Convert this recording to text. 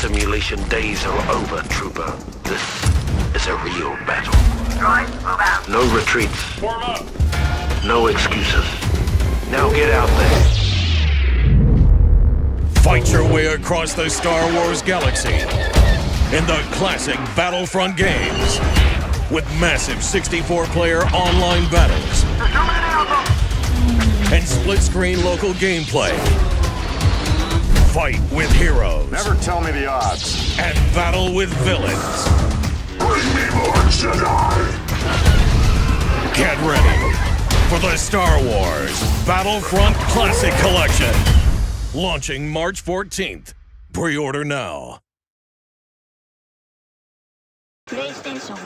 simulation days are over, Trooper. This is a real battle. Droids, move out. No retreats, Form up. no excuses. Now get out there. Fight your way across the Star Wars galaxy in the classic Battlefront games with massive 64 player online battles There's too many of them. and split screen local gameplay. Fight with heroes. Never tell me the odds. And battle with villains. Bring me more Jedi! Get ready for the Star Wars Battlefront Classic Collection. Launching March 14th. Pre-order now. PlayStation